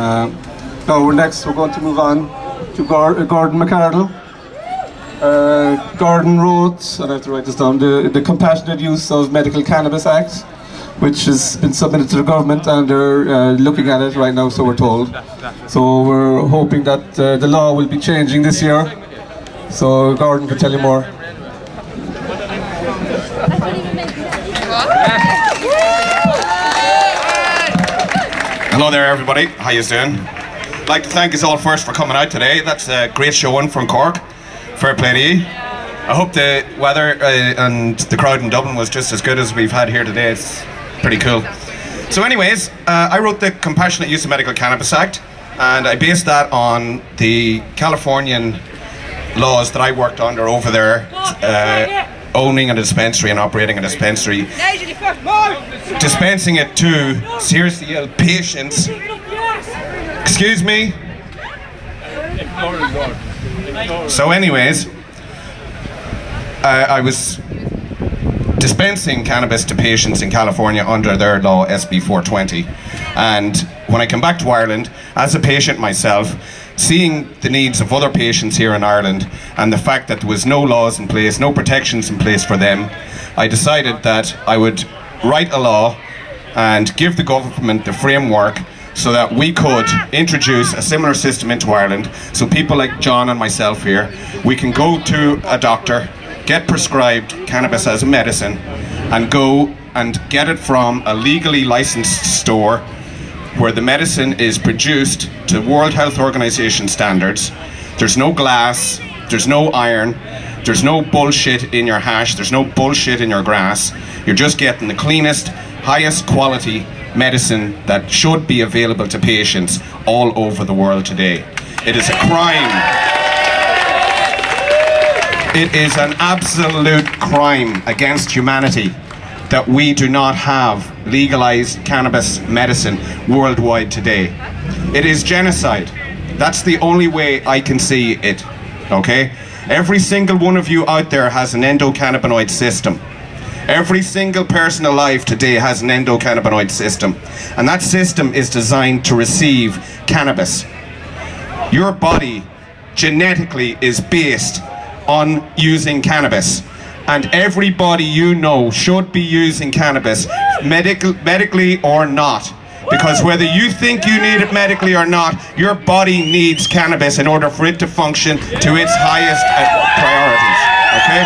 Uh, now we're next, we're going to move on to Gor- Gordon McArdle. Uh, Gordon wrote, and I have to write this down, the, the Compassionate Use of Medical Cannabis Act, which has been submitted to the government and they're uh, looking at it right now, so we're told. So we're hoping that uh, the law will be changing this year. So Gordon can tell you more. Hello there, everybody. How you doing? I'd like to thank you all first for coming out today. That's a great showing from Cork. Fair play to you. I hope the weather uh, and the crowd in Dublin was just as good as we've had here today. It's pretty cool. So, anyways, uh, I wrote the Compassionate Use of Medical Cannabis Act, and I based that on the Californian laws that I worked under over there, uh, owning a dispensary and operating a dispensary, dispensing it to seriously ill patients. Excuse me. So, anyways, uh, I was dispensing cannabis to patients in California under their law SB 420. And when I came back to Ireland, as a patient myself, seeing the needs of other patients here in Ireland and the fact that there was no laws in place, no protections in place for them, I decided that I would write a law and give the government the framework so that we could introduce a similar system into Ireland. So people like John and myself here, we can go to a doctor, get prescribed cannabis as a medicine and go and get it from a legally licensed store where the medicine is produced to World Health Organization standards. There's no glass, there's no iron, there's no bullshit in your hash, there's no bullshit in your grass. You're just getting the cleanest, highest quality medicine that should be available to patients all over the world today. It is a crime. It is an absolute crime against humanity that we do not have legalized cannabis medicine worldwide today. It is genocide. That's the only way I can see it. Okay? Every single one of you out there has an endocannabinoid system. Every single person alive today has an endocannabinoid system. And that system is designed to receive cannabis. Your body genetically is based on using cannabis. And everybody you know should be using cannabis, medical, medically or not. Because whether you think you need it medically or not, your body needs cannabis in order for it to function to its highest uh, priorities. Okay?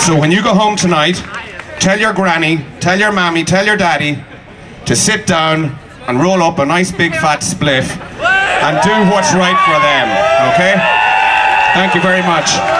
So when you go home tonight, tell your granny, tell your mammy, tell your daddy to sit down and roll up a nice big fat spliff and do what's right for them, okay? Thank you very much.